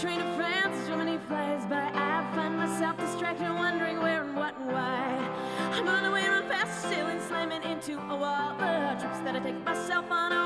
train of France, Germany flies by. I find myself distracted, wondering where and what and why. I'm on the way, run fast, sailing, slamming into a wall. The trips that I take myself on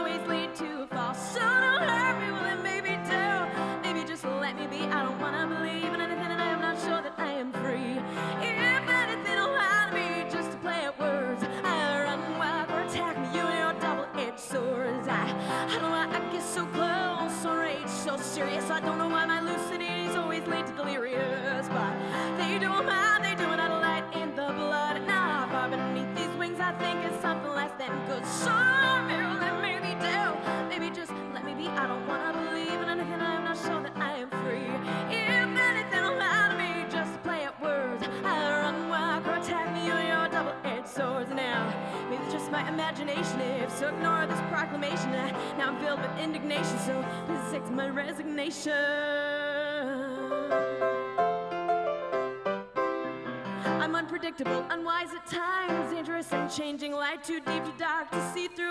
don't know why my lucidity always lead to delirious, but they do how they do it out of light in the blood. Now far beneath these wings, I think it's something less than good. So miracle that maybe do, maybe just let me be. I don't wanna believe in anything. I am not sure that I am free. If anything happen me, just play at words. I run wild or attack me with your double-edged swords. Now my imagination. If so, ignore this proclamation. Uh, Now I'm filled with indignation, so please accept my resignation. I'm unpredictable, unwise at times, dangerous and changing, light too deep, to dark to see through,